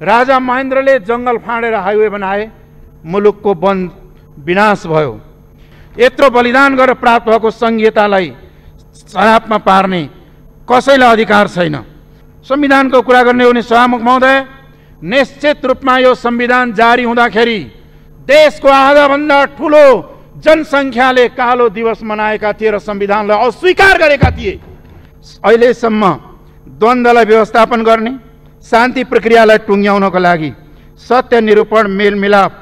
राजा महेन्द्रले जङ्गल फाँडेर हाइवे बनाए मुलुकको वन विनाश भयो। यत्रो बलिदान गरेर प्राप्त भएको सङ्घीयतालाई सरापमा पार्ने कसैलाई अधिकार छैन। संविधानको कुरा गर्ने हो भने सभामुख महोदय निश्चित रूपमा यो संविधान जारी हुँदाखेरि देशको आधाभन्दा ठुलो जनसङ्ख्याले कालो दिवस मनाएका थिए र संविधानलाई अस्वीकार गरेका थिए। अहिलेसम्म द्वन्द्वलाई व्यवस्थापन गर्ने शान्ति प्रक्रियालाई टुङ्ग्याउनको लागि सत्य निरूपण मेलमिलाप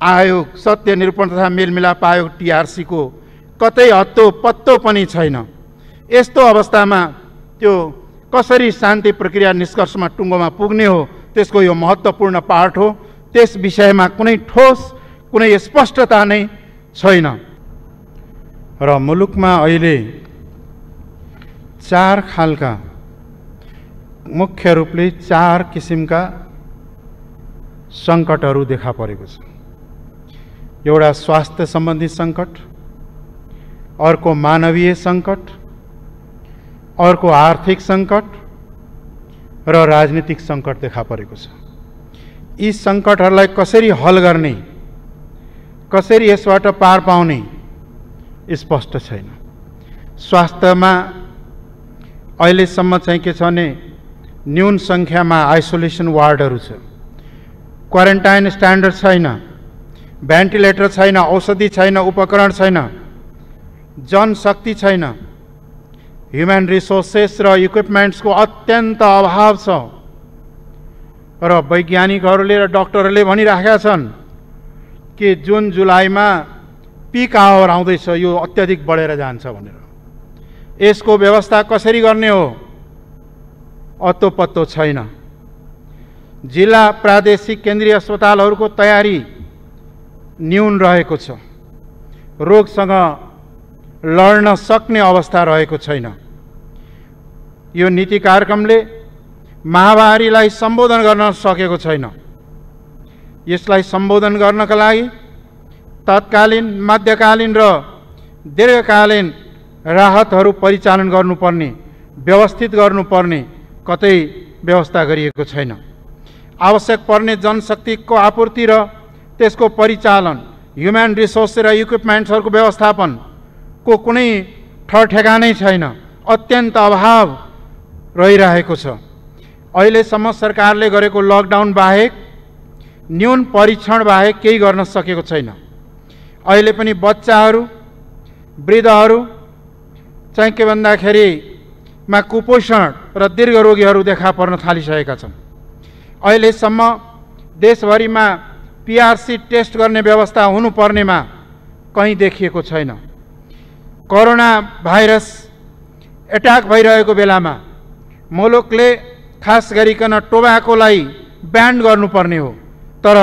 आयोग सत्य निरूपण तथा मेलमिलाप आयोग टिआरसीको कतै हत्तो पत्तो पनि छैन। यस्तो अवस्थामा त्यो कसरी शान्ति प्रक्रिया निष्कर्षमा टुङ्गोमा पुग्ने हो त्यसको यो महत्त्वपूर्ण पाठ हो। त्यस विषयमा कुनै ठोस कुनै स्पष्टता नै छैन। र मुलुकमा अहिले चार खालका मुख्य रूपले चार किसिमका सङ्कटहरू देखा परेको छ। एउटा स्वास्थ्य सम्बन्धी सङ्कट अर्को मानवीय सङ्कट अर्को आर्थिक सङ्कट र राजनीतिक सङ्कट देखा परेको छ। यी सङ्कटहरूलाई कसरी हल गर्ने कसरी यसबाट पार पाउने स्पष्ट छैन। स्वास्थ्यमा अहिलेसम्म चाहिँ के छ भने न्यून सङ्ख्यामा आइसोलेसन वार्डहरू छ। क्वारेन्टाइन स्ट्यान्डर्ड छैन। भेन्टिलेटर छैन। औषधि छैन। उपकरण छैन। जनशक्ति छैन। ह्युमन रिसोर्सेस र इक्विपमेन्ट्सको अत्यन्त अभाव छ। र वैज्ञानिकहरूले र डक्टरहरूले भनिराखेका छन् कि जुन जुलाईमा पिक आवर आउँदैछ यो अत्याधिक बढेर जान्छ भनेर। यसको व्यवस्था कसरी गर्ने हो? अत्तो पत्तो छैन। जिल्ला प्रादेशिक केन्द्रीय अस्पतालहरूको तयारी न्यून रहेको छ। रोगसँग लड्न सक्ने अवस्था रहेको छैन। यो नीति कार्यक्रमले महामारीलाई सम्बोधन गर्न सकेको छैन। यसलाई सम्बोधन गर्नका लागि तत्कालीन मध्यकालीन र दीर्घकालीन राहतहरू परिचालन गर्नुपर्ने व्यवस्थित गर्नुपर्ने कतै व्यवस्था गरिएको छैन। आवश्यक पर्ने जनशक्तिको आपूर्ति र त्यसको परिचालन ह्युमन रिसोर्स र इक्विपमेन्ट्सहरूको व्यवस्थापनको कुनै ठेगानै छैन। अत्यन्त अभाव रहिरहेको छ। अहिलेसम्म सरकारले गरेको लकडाउन बाहेक न्यून परीक्षण बाहेक केही गर्न सकेको छैन। अहिले पनि बच्चाहरू वृद्धहरू चाहिँ के भन्दाखेरिमा कुपोषण र दीर्घ रोगीहरू देखा पर्न थालिसकेका छन्। अहिलेसम्म देशभरिमा पिआरसी टेस्ट गर्ने व्यवस्था हुनुपर्नेमा कहीँ देखिएको छैन। कोरोना भाइरस एट्याक भइरहेको बेलामा मुलुकले खास गरिकन टोबाकोलाई ब्यान्ड गर्नुपर्ने हो तर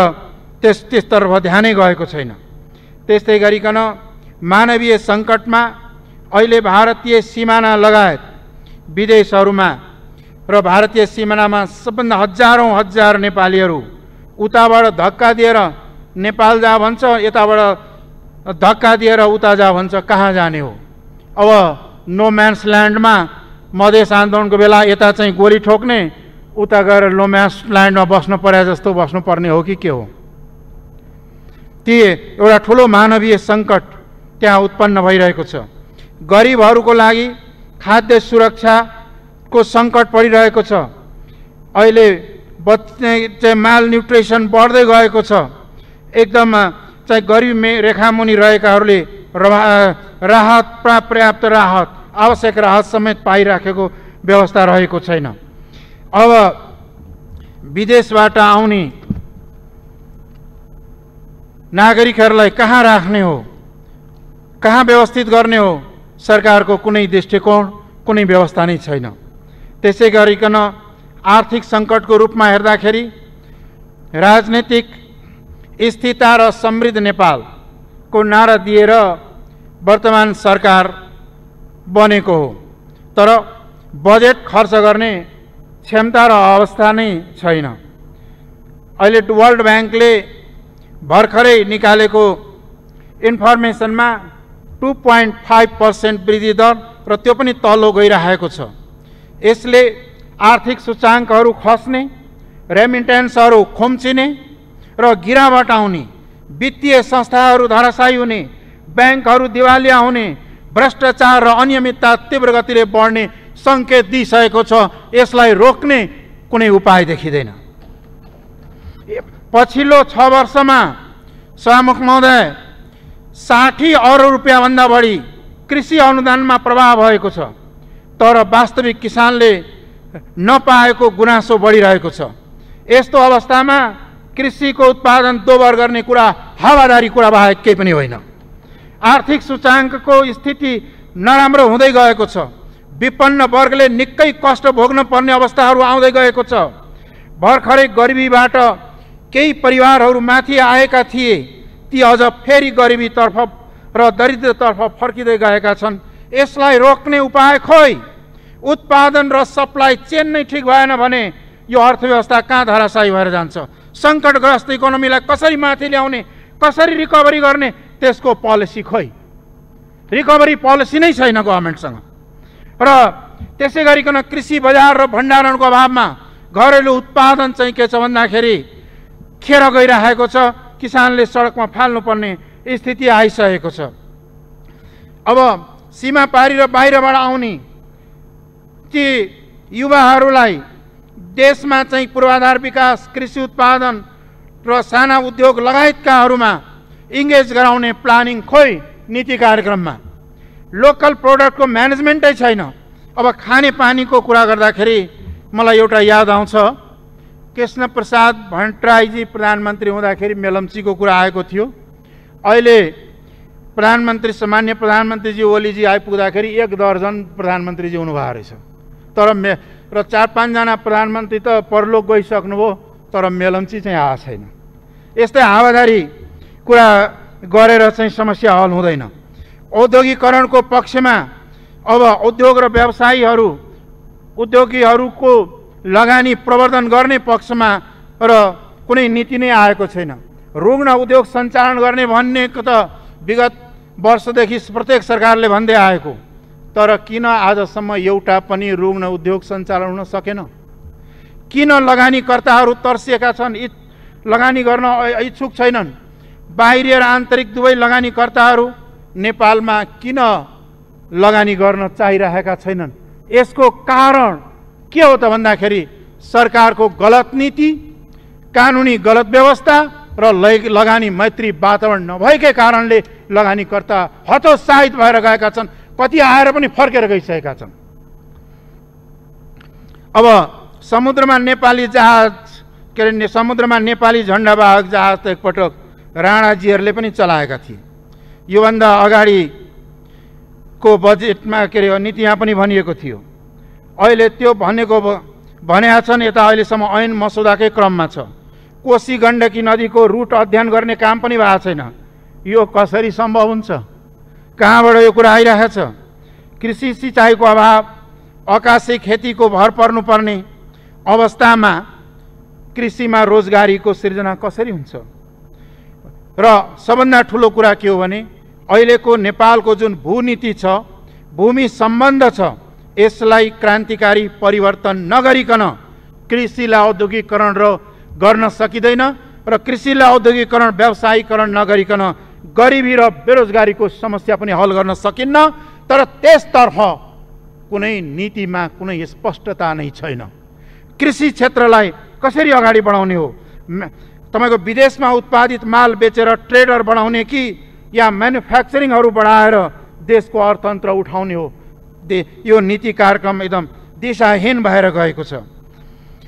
त्यस त्यसतर्फ ध्यानै गएको छैन। त्यस्तै गरिकन मानवीय सङ्कटमा अहिले भारतीय सिमाना लगायत विदेशहरूमा र भारतीय सिमानामा सबभन्दा हजारौँ हजार नेपालीहरू उताबाट धक्का दिएर नेपाल जा भन्छ यताबाट धक्का दिएर उता जा भन्छ कहाँ जाने हो? अब नो म्यान्स ल्यान्डमा मधेस आन्दोलनको बेला यता चाहिँ गोली ठोक्ने उता गएर नो म्यान्स ल्यान्डमा बस्नु परे जस्तो बस्नुपर्ने हो कि के हो? ती एउटा ठुलो मानवीय सङ्कट त्यहाँ उत्पन्न भइरहेको छ। गरिबहरूको लागि खाद्य सुरक्षाको सङ्कट परिरहेको छ। अहिले बच्चे चाहिँ माल न्युट्रिसन बढ्दै गएको छ। एकदम चाहिँ गरिब मे रेखामुनि रहेकाहरूले राहत पर्याप्त राहत आवश्यक राहत समेत पाइराखेको व्यवस्था रहेको छैन। अब विदेशबाट आउने नागरिकहरूलाई कहाँ राख्ने हो? कहाँ व्यवस्थित गर्ने हो? सरकारको कुनै दृष्टिकोण कुनै व्यवस्था नै छैन। त्यसै गरिकन आर्थिक सङ्कटको रूपमा हेर्दाखेरि राजनैतिक स्थिरता र समृद्ध नेपालको नारा दिएर वर्तमान सरकार बनेको हो। तर बजेट खर्च गर्ने क्षमता र अवस्था नै छैन। अहिले वर्ल्ड ब्याङ्कले भर्खरै निकालेको इन्फर्मेसनमा टु पोइन्ट फाइभ पर्सेन्ट वृद्धि दर र त्यो पनि तल्लो गइरहेको छ। यसले आर्थिक सूचाङ्कहरू खस्ने रेमिटेन्सहरू खोम्चिने र गिरावट आउने वित्तीय संस्थाहरू धराशायी हुने ब्याङ्कहरू दिवालिया हुने भ्रष्टाचार र अनियमितता तीव्र गतिले बढ्ने सङ्केत दिइसकेको छ। यसलाई रोक्ने कुनै उपाय देखिँदैन। पछिल्लो छ वर्षमा सभामुख महोदय साठी अरब रुपियाँभन्दा बढी कृषि अनुदानमा प्रभाव भएको छ। तर वास्तविक किसानले नपाएको गुनासो बढिरहेको छ। यस्तो अवस्थामा कृषिको उत्पादन दोबर गर्ने कुरा हावादारी कुरा बाहेक केही पनि होइन। आर्थिक सूचाङ्कको स्थिति नराम्रो हुँदै गएको छ। विपन्न वर्गले निकै कष्ट भोग्न पर्ने अवस्थाहरू आउँदै गएको छ। भर्खरै गरिबीबाट केही परिवारहरू माथि आएका थिए। ती अझ फेरि गरिबीतर्फ र दरिद्रतर्फ फर्किँदै गएका छन्। यसलाई रोक्ने उपाय खोइ? उत्पादन र सप्लाई चेन नै ठिक भएन भने यो अर्थव्यवस्था कहाँ धराशायी भएर जान्छ? सङ्कटग्रस्त इकोनोमीलाई कसरी माथि ल्याउने कसरी रिकभरी गर्ने त्यसको पोलिसी खोइ? रिकभरी पोलिसी नै छैन गभर्मेन्टसँग र त्यसै गरिकन कृषि बजार र भण्डारणको अभावमा घरेलु उत्पादन चाहिँ के छ भन्दाखेरि खेर गइरहेको छ। किसानले सडकमा फाल्नुपर्ने स्थिति आइसकेको छ। अब सीमा पारी र बाहिरबाट आउने ती युवाहरूलाई देशमा चाहिँ पूर्वाधार विकास कृषि उत्पादन र साना उद्योग लगायतकाहरूमा इङ्गेज गराउने प्लानिङ खोइ नीति कार्यक्रममा। लोकल प्रोडक्टको म्यानेजमेन्टै छैन। अब खाने पानीको कुरा गर्दाखेरि मलाई एउटा याद आउँछ। कृष्ण प्रसाद भट्टराईजी प्रधानमन्त्री हुँदाखेरि मेलम्चीको कुरा आएको थियो। अहिले प्रधानमन्त्री सामान्य प्रधानमन्त्रीजी ओलीजी आइपुग्दाखेरि एक दर्जन प्रधानमन्त्रीजी हुनुभएको रहेछ। तर मे र चार पाँचजना प्रधानमन्त्री त परलोक गइसक्नुभयो तर मेलम्ची चाहिँ आएको छैन। यस्तै हावादारी कुरा गरेर चाहिँ समस्या हल हुँदैन। औद्योगिकरणको पक्षमा अब उद्योग र व्यवसायीहरू उद्योगीहरूको लगानी प्रवर्धन गर्ने पक्षमा र कुनै नीति नै आएको छैन। रुग्ण उद्योग सञ्चालन गर्ने भन्नेको त विगत वर्षदेखि प्रत्येक सरकारले भन्दै आएको। तर किन आजसम्म एउटा पनि रुग्ण उद्योग सञ्चालन हुन सकेन? किन लगानीकर्ताहरू तर्सिएका छन्? इ लगानी गर्न इच्छुक छैनन्? बाहिरी र आन्तरिक दुवै लगानीकर्ताहरू नेपालमा किन लगानी गर्न चाहिरहेका छैनन्? यसको कारण के हो त भन्दाखेरि सरकारको गलत नीति कानुनी गलत व्यवस्था र लगानी मैत्री वातावरण नभएकै कारणले लगानीकर्ता हतोत्साहित भएर गएका छन् कति आएर पनि फर्केर गइसकेका छन्। अब समुद्रमा नेपाली जहाज के अरे समुद्रमा नेपाली झन्डा वाहक जहाज त एकपटक राणाजीहरूले पनि चलाएका थिए। योभन्दा अगाडिको बजेटमा के अरे नीतिमा पनि भनिएको थियो। अहिले त्यो भनेको भनेका छन् यता अहिलेसम्म ऐन मसौदाकै क्रममा छ। कोशी गण्डकी नदीको रुट अध्ययन गर्ने काम पनि भएको छैन। यो कसरी सम्भव हुन्छ? कहाँबाट यो कुरा आइरहेको कृषि सिँचाइको अभाव अकाशे खेतीको भर पर्नुपर्ने अवस्थामा कृषिमा रोजगारीको सिर्जना कसरी हुन्छ? र सबभन्दा ठुलो कुरा के हो भने अहिलेको नेपालको जुन भूनीति छ भूमि सम्बन्ध छ यसलाई क्रान्तिकारी परिवर्तन नगरिकन कृषिलाई औद्योगिकरण र गर्न सकिँदैन र कृषिलाई औद्योगिकरण व्यवसायीकरण नगरिकन गरिबी र बेरोजगारीको समस्या पनि हल गर्न सकिन्न तर त्यसतर्फ कुनै नीतिमा कुनै स्पष्टता नै छैन। कृषि क्षेत्रलाई कसरी अगाडि बढाउने हो? तपाईँको विदेशमा उत्पादित माल बेचेर ट्रेडर बनाउने कि या म्यानुफ्याक्चरिङहरू बढाएर देशको अर्थतन्त्र उठाउने हो? दे यो नीति कार्यक्रम एकदम दिशाहीन भएर गएको छ।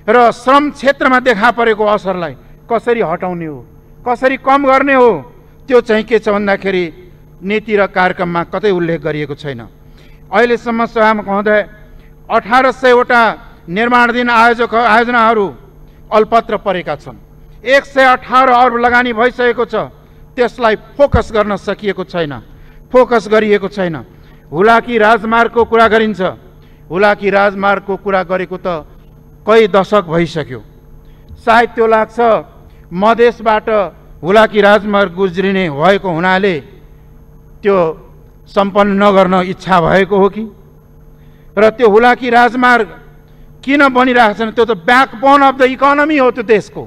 र श्रम क्षेत्रमा देखा परेको असरलाई कसरी हटाउने हो कसरी कम गर्ने हो त्यो चाहिँ के छ भन्दाखेरि नीति र कार्यक्रममा कतै उल्लेख गरिएको छैन। अहिलेसम्म सभामुख महोदय अठार सयवटा निर्माणाधीन आयोजक आयोजनाहरू अल्पत्र परेका छन्। एक सय अठार अर्ब लगानी भइसकेको छ त्यसलाई फोकस गर्न सकिएको छैन फोकस गरिएको छैन। हुलाकी राजमार्गको कुरा गरिन्छ। हुलाकी राजमार्गको कुरा गरेको त कई दशक भइसक्यो। सायद त्यो लाग्छ मधेसबाट हुलाकी राजमार्ग गुज्रिने भएको हुनाले त्यो सम्पन्न नगर्न इच्छा भएको हो कि? र त्यो हुलाकी राजमार्ग किन बनिरहेको छैन? त्यो त ब्याकबोन अफ द इकोनोमी हो त्यो देशको।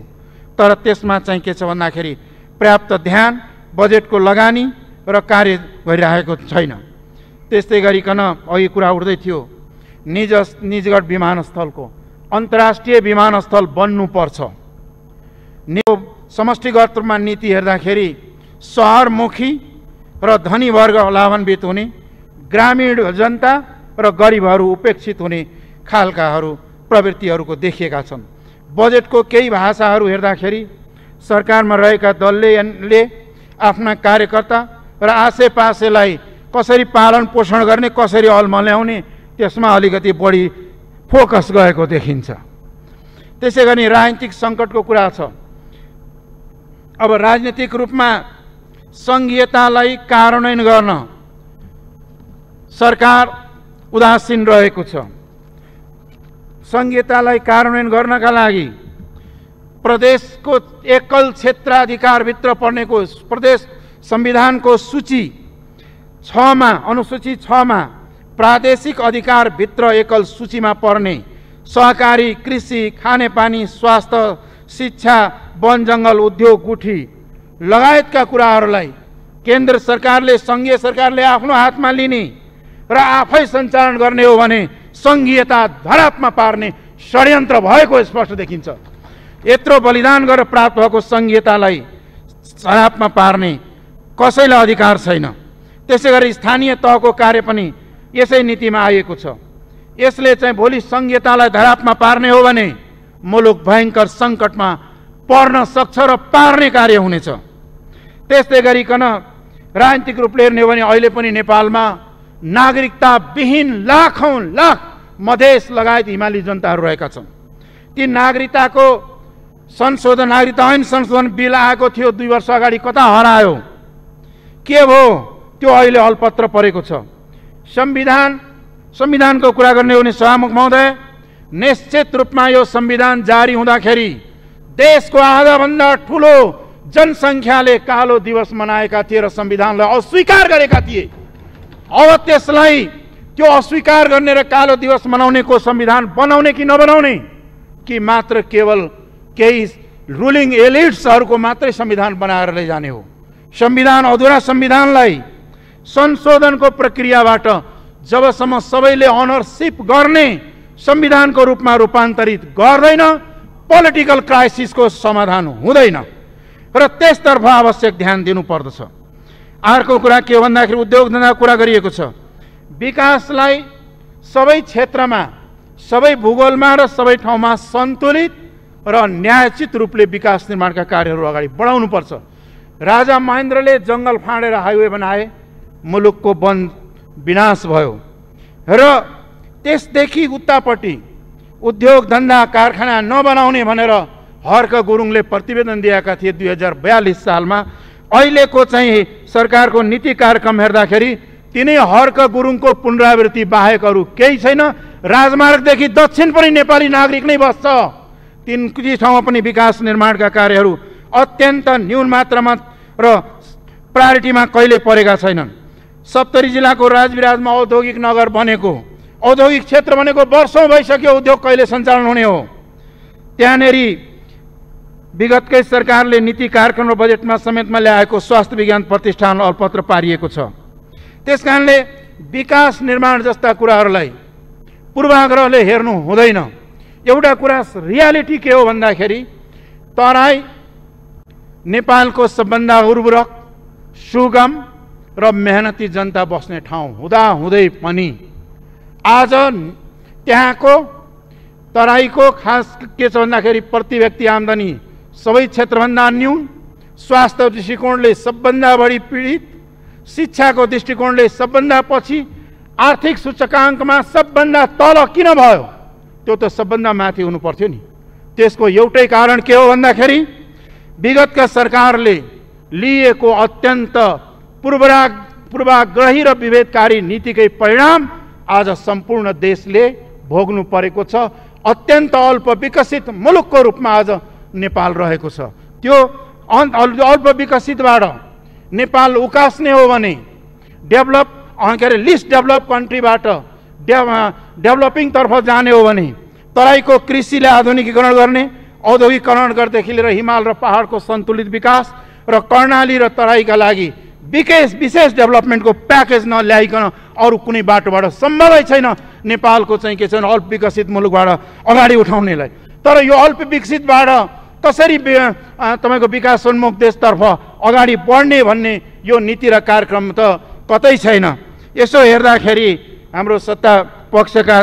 तर त्यसमा चाहिँ के छ भन्दाखेरि पर्याप्त ध्यान बजेटको लगानी र कार्य गरिरहेको छैन। त्यस्तै गरिकन अघि कुरा उठ्दै थियो। निज निजगढ विमानस्थलको अन्तर्राष्ट्रिय विमानस्थल बन्नुपर्छ। नि समष्टिगत रूपमा नीति हेर्दाखेरि सहरमुखी र धनी वर्ग लाभान्वित हुने ग्रामीण जनता र गरिबहरू उपेक्षित हुने खालकाहरू प्रवृत्तिहरूको देखिएका छन्। बजेटको केही भाषाहरू हेर्दाखेरि सरकारमा रहेका दलले ले आफ्ना कार्यकर्ता र आसेपासेलाई कसरी पालन पोषण गर्ने कसरी अल्मल्याउने त्यसमा अलिकति बढी फोकस गएको देखिन्छ। त्यसै गरी राजनीतिक सङ्कटको कुरा छ। अब राजनीतिक रूपमा सङ्घीयतालाई कार्यान्वयन गर्न सरकार उदासीन रहेको छ। सङ्घीयतालाई कार्यान्वयन गर्नका लागि प्रदेशको एकल क्षेत्राधिकारभित्र पर्नेको प्रदेश संविधानको सूची छमा अनुसूची छमा प्रादेशिक अधिकारभित्र एकल सूचीमा पर्ने सहकारी कृषि खानेपानी स्वास्थ्य शिक्षा वन जङ्गल उद्योग गुठी लगायतका कुराहरूलाई केन्द्र सरकारले सङ्घीय सरकारले आफ्नो हातमा लिने र आफै सञ्चालन गर्ने हो भने सङ्घीयता धरापमा पार्ने षड्यन्त्र भएको स्पष्ट देखिन्छ। यत्रो बलिदान गरेर प्राप्त भएको सङ्घीयतालाई धरापमा पार्ने कसैलाई अधिकार छैन। त्यसै गरी स्थानीय तहको कार्य पनि यसै नीतिमा आएको छ। यसले चाहिँ भोलि सङ्घीयतालाई धरापमा पार्ने हो भने मुलुक भयङ्कर सङ्कटमा पर्न सक्छ र पार्ने कार्य हुनेछ। त्यस्तै गरिकन राजनीतिक रूपले हेर्ने हो भने अहिले पनि नेपालमा नागरिकता विहीन लाखौँ लाख मधेस लगायत हिमाली जनताहरू रहेका छन्। ती नागरिकताको संशोधन नागरिकता ऐन संशोधन बिल आएको थियो दुई वर्ष अगाडि कता हरायो? के भयो? त्यो अहिले अल्पत्र परेको छ। संविधान संविधानको कुरा गर्ने हो भने सभामुख महोदय। निश्चित रूपमा यो संविधान जारी हुँदाखेरि देशको आधाभन्दा ठुलो जनसङ्ख्याले कालो दिवस मनाएका थिए र संविधानलाई अस्वीकार गरेका थिए। अब त्यसलाई त्यो अस्वीकार गर्ने र कालो दिवस मनाउनेको संविधान बनाउने कि नबनाउने कि मात्र केवल केही रुलिङ एलिट्सहरूको मात्रै संविधान बनाएर लैजाने हो। संविधान अधुरा संविधानलाई संशोधनको प्रक्रियाबाट जबसम्म सबैले अनरसिप गर्ने संविधानको रूपमा रूपान्तरित गर्दैन पोलिटिकल क्राइसिसको समाधान हुँदैन। र त्यसतर्फ आवश्यक ध्यान दिनुपर्दछ। अर्को कुरा के भन्दाखेरि उद्योग धन्दा कुरा गरिएको छ। विकासलाई सबै क्षेत्रमा सबै भूगोलमा र सबै ठाउँमा सन्तुलित र न्यायचित रूपले विकास निर्माणका कार्यहरू अगाडि बढाउनुपर्छ। राजा महेन्द्रले जङ्गल फाँडेर हाइवे बनाए। मुलुकको वन विनाश भयो। र त्यसदेखि उतापट्टि उद्योग धन्दा कारखाना नबनाउने भनेर हर्क गुरुङले प्रतिवेदन दिएका थिए दुई हजार बयालिस सालमा। अहिलेको चाहिँ सरकारको नीति कार्यक्रम हेर्दाखेरि तिनै हर्क गुरुङको पुनरावृत्ति बाहेक अरू केही छैन। राजमार्गदेखि दक्षिण पनि नेपाली नागरिक नै बस्छ। तिन ठाउँमा पनि विकास निर्माणका कार्यहरू अत्यन्त न्यून मात्रामा र प्रायोरिटीमा कहिले परेका छैनन्। सप्तरी जिल्लाको राजविराजमा औद्योगिक नगर बनेको। औद्योगिक क्षेत्र भनेको वर्षौँ भइसक्यो उद्योग कहिले सञ्चालन हुने हो? त्यहाँनेरि विगतकै सरकारले नीति कार्यक्रम र बजेटमा समेतमा ल्याएको स्वास्थ्य विज्ञान प्रतिष्ठान अल्पत्र पारिएको छ। त्यस कारणले विकास निर्माण जस्ता कुराहरूलाई पूर्वाग्रहले हेर्नु हुँदैन। एउटा कुरा रियालिटी के हो भन्दाखेरि तराई नेपालको सबभन्दा उर्वरक सुगम र मेहनती जनता बस्ने ठाउँ हुँदा हुँदै पनि आज त्यहाँको तराईको खास के छ भन्दाखेरि प्रति व्यक्ति आम्दानी सबै क्षेत्रभन्दा न्यून स्वास्थ्य दृष्टिकोणले सबभन्दा बढी पीडित शिक्षाको दृष्टिकोणले सबभन्दा पछि आर्थिक सूचकाङ्कमा सबभन्दा तल किन भयो? त्यो त सबभन्दा माथि हुनु पर्थ्यो नि। त्यसको एउटै कारण के हो भन्दाखेरि विगतका सरकारले लिएको अत्यन्त पूर्वरा पूर्वाग्रही र विभेदकारी नीतिकै परिणाम आज सम्पूर्ण देशले भोग्नु परेको छ। अत्यन्त अल्प विकसित मुलुकको रूपमा आज नेपाल रहेको छ। त्यो अल्प विकसितबाट नेपाल उकास्ने हो भने डेभलप के अरे लिस्ट डेभलप कन्ट्रीबाट डेभलपिङतर्फ जाने हो भने तराईको कृषिलाई आधुनिकीकरण गर्ने औद्योगिकरण गर्देखि लिएर हिमाल र पहाडको सन्तुलित विकास र कर्णाली र तराईका लागि विशेष विशेष डेभलपमेन्टको प्याकेज नल्याइकन अरू कुनै बाटोबाट सम्भवै छैन। नेपालको चाहिँ के छैन अल्प विकसित मुलुकबाट अगाडि उठाउनेलाई। तर यो अल्प विकसितबाट कसरी तपाईँको विकासोन्मुख देशतर्फ अगाडि बढ्ने भन्ने यो नीति र कार्यक्रम त कतै छैन। यसो हेर्दाखेरि हाम्रो सत्ता पक्षका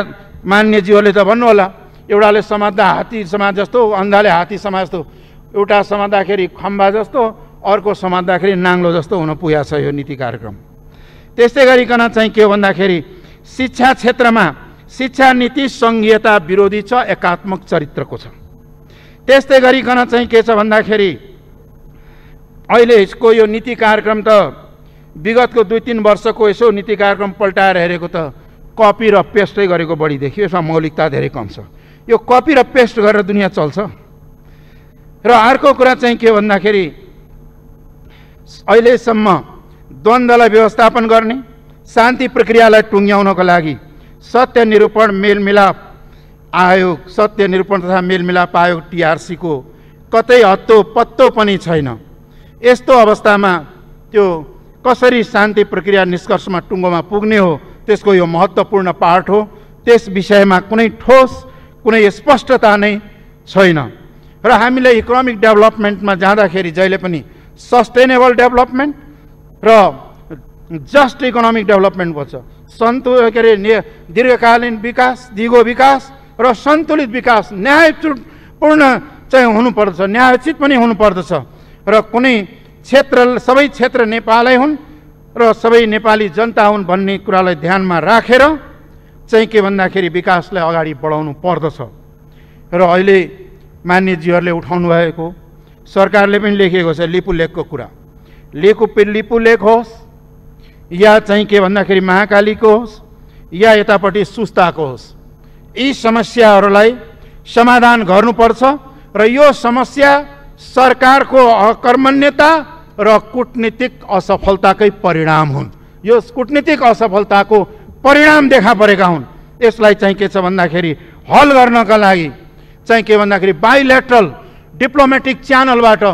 मान्यज्यूहरूले त भन्नुहोला एउटाले समात्दा हात्ती समाज जस्तो अन्धाले हात्ती समाज जस्तो। एउटा समात्दाखेरि खम्बा जस्तो अर्को समात्दाखेरि नाङ्लो जस्तो हुन पुगेको छ यो नीति कार्यक्रम। त्यस्तै गरिकन चाहिँ के भन्दाखेरि शिक्षा क्षेत्रमा शिक्षा नीति सङ्घीयता विरोधी छ एकात्मक चरित्रको छ। त्यस्तै गरिकन चाहिँ के छ भन्दाखेरि अहिले यसको यो नीति कार्यक्रम त विगतको दुई तिन वर्षको यसो नीति कार्यक्रम पल्टाएर हेरेको त कपी र पेस्टै गरेको बढी देखियो यसमा मौलिकता धेरै कम छ। यो कपी र पेस्ट गरेर दुनियाँ चल्छ। र अर्को कुरा चाहिँ के भन्दाखेरि अहिलेसम्म द्वन्द्वलाई व्यवस्थापन गर्ने शान्ति प्रक्रियालाई टुङ्ग्याउनको लागि सत्य निरूपण मेलमिलाप आयोग सत्य निरूपण तथा मेलमिलाप आयोग टिआरसीको कतै हत्तो पत्तो पनि छैन। यस्तो अवस्थामा त्यो कसरी शान्ति प्रक्रिया निष्कर्षमा टुङ्गोमा पुग्ने हो त्यसको यो महत्त्वपूर्ण पाठ हो। त्यस विषयमा कुनै ठोस कुनै स्पष्टता नै छैन। र हामीले इकोनोमिक डेभलपमेन्टमा जाँदाखेरि जहिले पनि सस्टेनेबल डेभलपमेन्ट र जस्ट इकोनोमिक डेभलपमेन्ट भन्छ सन्तु के अरे दीर्घकालीन विकास दिगो विकास र सन्तुलित विकास न्यायपूर्ण चाहिँ हुनुपर्दछ न्यायोचित पनि हुनुपर्दछ। र कुनै क्षेत्र सबै क्षेत्र नेपालै हुन् र सबै नेपाली जनता हुन् भन्ने कुरालाई ध्यानमा राखेर चाहिँ के भन्दाखेरि विकासलाई अगाडि बढाउनु पर्दछ। र अहिले मान्यजीहरूले उठाउनु भएको सरकारले पनि लेखेको छ लिपु लेखको कुरा। लेखु लिपु लेख होस् या चाहिँ के भन्दाखेरि महाकालीको होस् या यतापट्टि सुस्ताको होस्। यी समस्याहरूलाई समाधान गर्नुपर्छ र यो समस्या सरकारको अकर्मण्यता र कुटनीतिक असफलताकै परिणाम हुन्। यो कुटनीतिक असफलताको परिणाम देखा परेका हुन्। यसलाई चाहिँ के छ भन्दाखेरि हल गर्नका लागि चाहिँ के भन्दाखेरि बाइलेट्रल डिप्लोमेटिक च्यानलबाट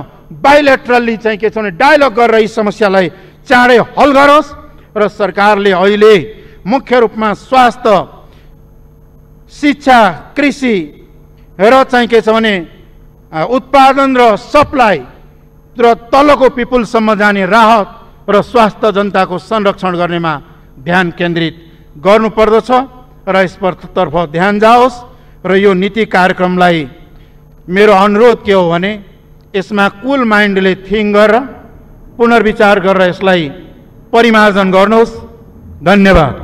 बाइलेट्रल्ली चाहिँ के छ भने डायलग गरेर यी समस्यालाई चाँडै हल गरोस् र सरकारले अहिले मुख्य रूपमा स्वास्थ्य शिक्षा कृषि र चाहिँ के छ भने उत्पादन र सप्लाई र तलको पिपुलसम्म जाने राहत र स्वास्थ्य जनताको संरक्षण गर्नेमा ध्यान केन्द्रित गर्नुपर्दछ र यसतर्फ ध्यान जाओस् र यो नीति कार्यक्रमलाई मेरो अनुरोध के हो भने यसमा कुल माइन्डले थिङ्क गरेर पुनर्विचार गरेर यसलाई परिमार्जन गर्नुहोस्। धन्यवाद।